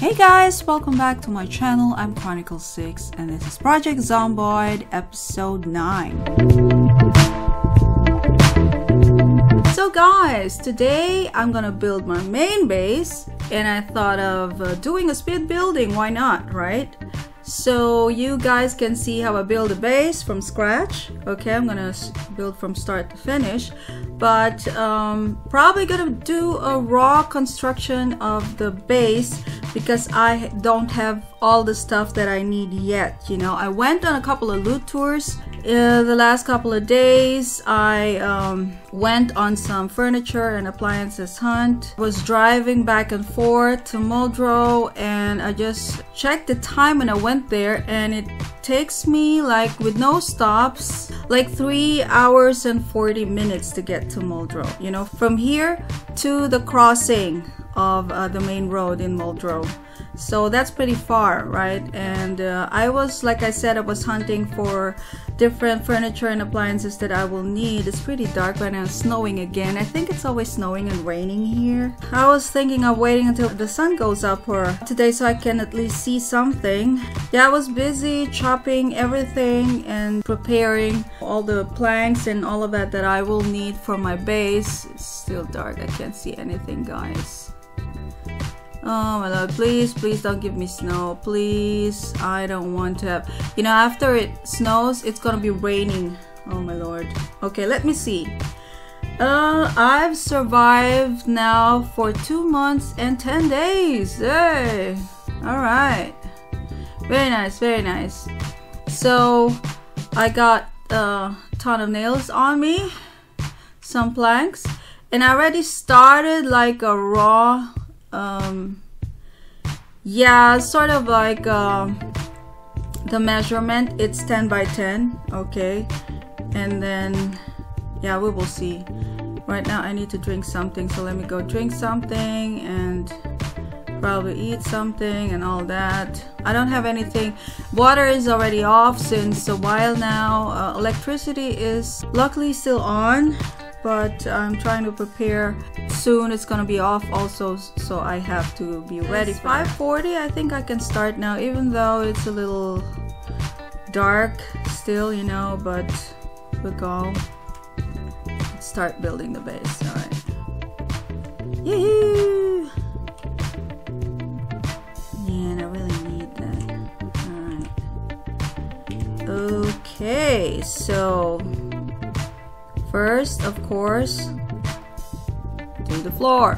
Hey guys, welcome back to my channel. I'm Chronicle 6 and this is Project Zomboid episode 9. So guys, today I'm gonna build my main base and I thought of uh, doing a speed building, why not, right? So you guys can see how I build a base from scratch. Okay, I'm gonna build from start to finish but um, probably gonna do a raw construction of the base because I don't have all the stuff that I need yet you know I went on a couple of loot tours uh, the last couple of days I um, went on some furniture and appliances hunt. Was driving back and forth to Muldraugh and I just checked the time when I went there and it takes me like with no stops like three hours and 40 minutes to get to Muldraugh you know from here to the crossing of uh, the main road in Muldraugh so that's pretty far right? And uh, I was like I said I was hunting for different furniture and appliances that I will need. It's pretty dark right now. It's snowing again. I think it's always snowing and raining here. I was thinking of waiting until the sun goes up for today so I can at least see something. Yeah I was busy chopping everything and preparing all the planks and all of that that I will need for my base. It's still dark. I can't see anything guys Oh my lord, please, please don't give me snow. Please, I don't want to have... You know, after it snows, it's gonna be raining. Oh my lord. Okay, let me see. Uh, I've survived now for two months and 10 days. Hey! Alright. Very nice, very nice. So, I got a ton of nails on me. Some planks. And I already started like a raw um, yeah, sort of like uh, the measurement. It's 10 by 10, okay? And then, yeah, we will see. Right now I need to drink something, so let me go drink something and probably eat something and all that. I don't have anything. Water is already off since a while now. Uh, electricity is luckily still on but I'm trying to prepare soon it's gonna be off also so I have to be ready 540 I think I can start now even though it's a little dark still you know but we'll go start building the base all right Yee! Man, I really need that. Alright. Okay, so First, of course, to the floor.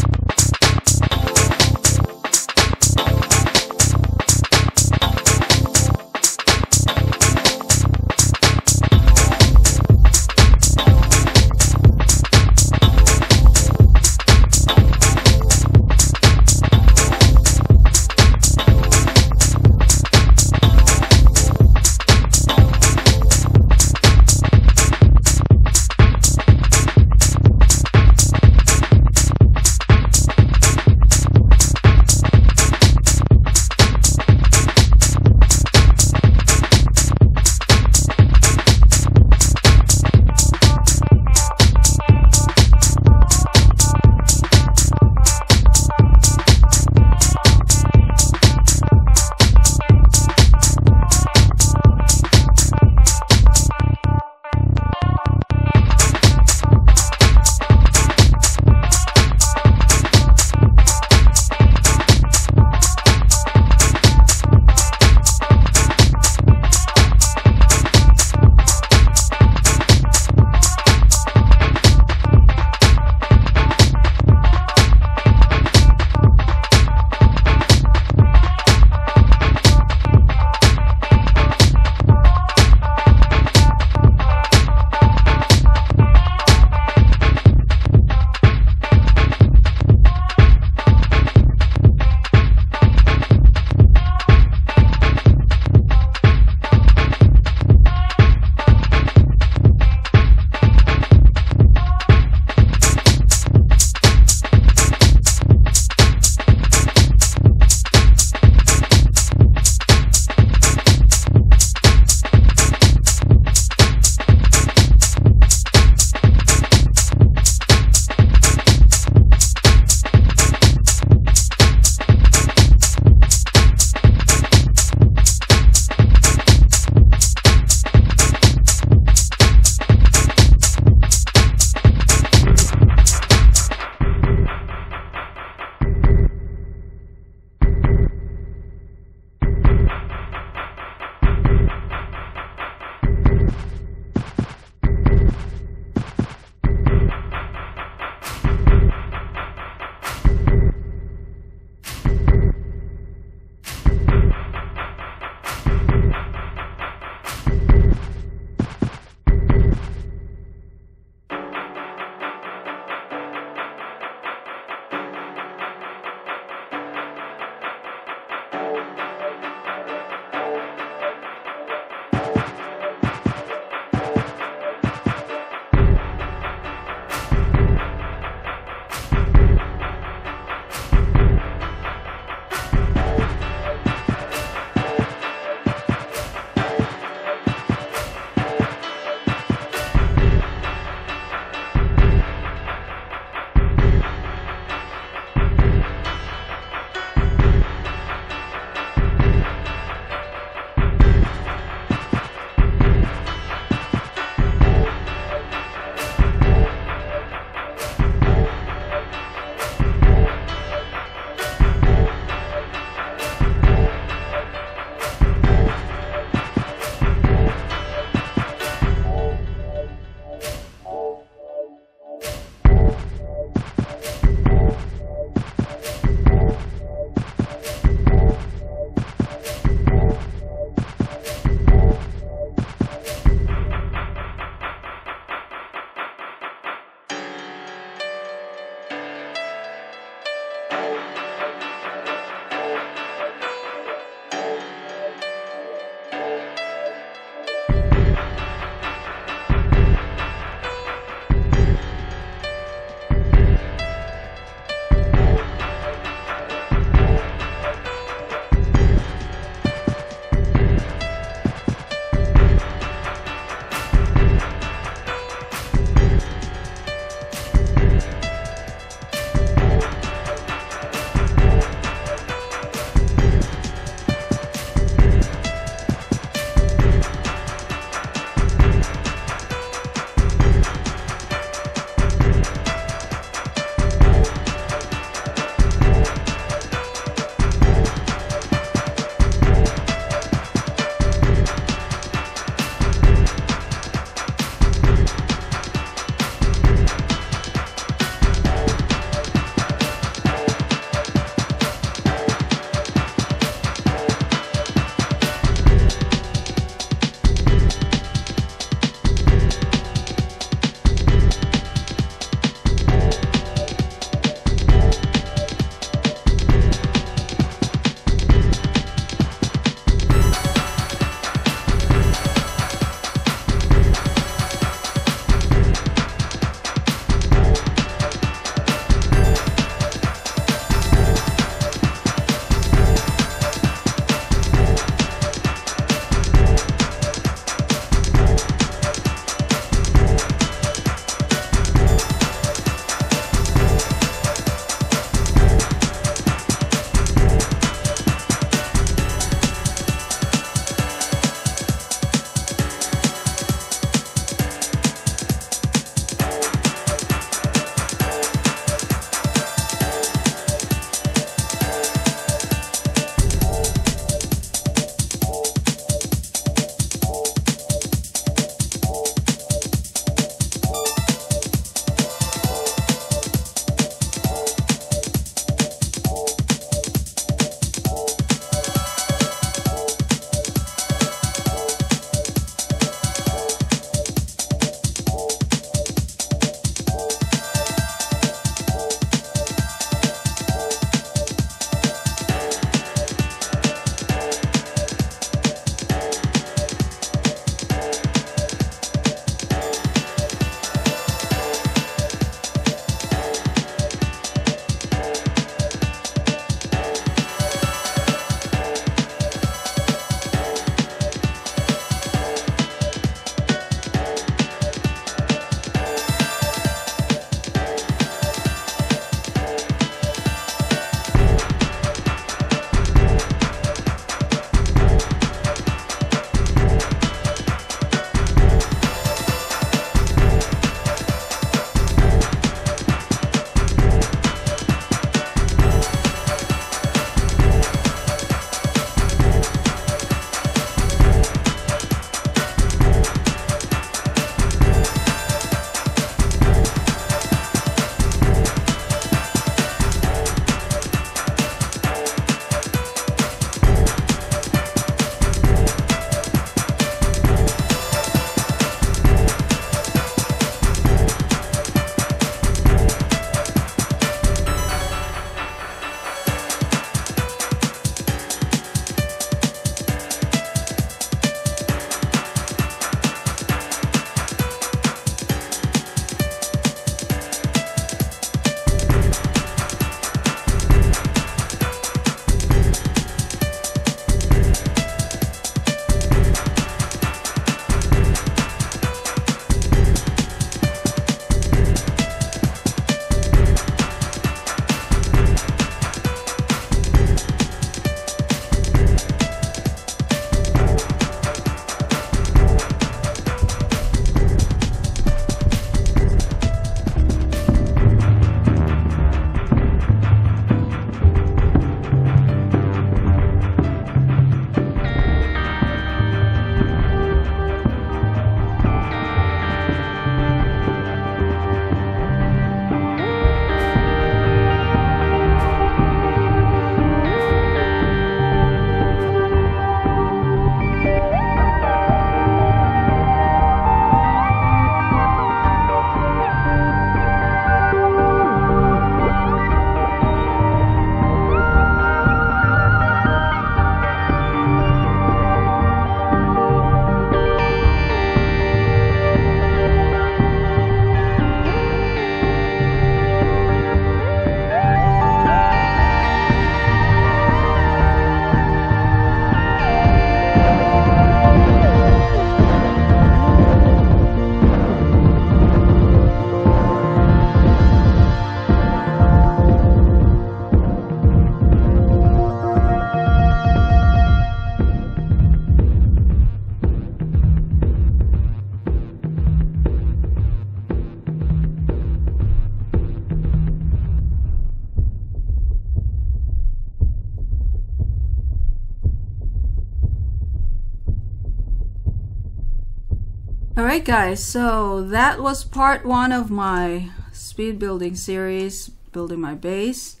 Alright guys, so that was part one of my speed building series, building my base.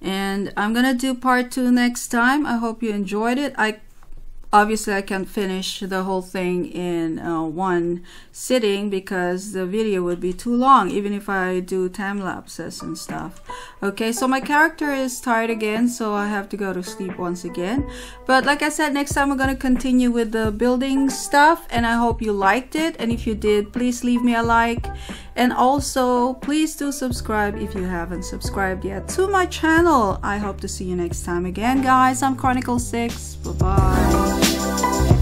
And I'm gonna do part two next time. I hope you enjoyed it. I obviously I can't finish the whole thing in uh, one sitting because the video would be too long even if I do time lapses and stuff okay so my character is tired again so I have to go to sleep once again. But like I said next time we're gonna continue with the building stuff and I hope you liked it. And if you did please leave me a like. And also please do subscribe if you haven't subscribed yet to my channel. I hope to see you next time again guys. I'm Chronicle 6 bye bye